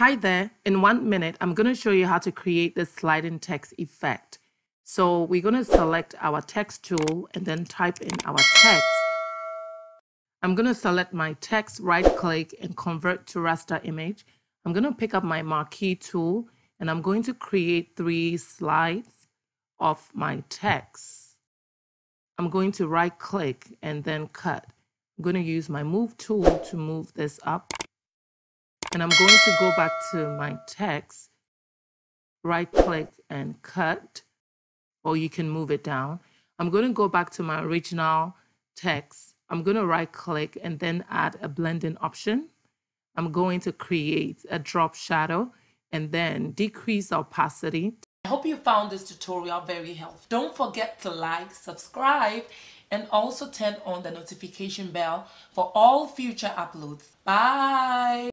Hi there. In one minute, I'm going to show you how to create the sliced text effect. So we're going to select our text tool and then type in our text. I'm going to select my text, right click and convert to raster image. I'm going to pick up my marquee tool and I'm going to create three slides of my text. I'm going to right click and then cut. I'm going to use my move tool to move this up and I'm going to go back to my text, right click and cut, or you can move it down. I'm going to go back to my original text. I'm going to right click and then add a blending option. I'm going to create a drop shadow and then decrease opacity. I hope you found this tutorial very helpful. Don't forget to like, subscribe, and also turn on the notification bell for all future uploads. Bye!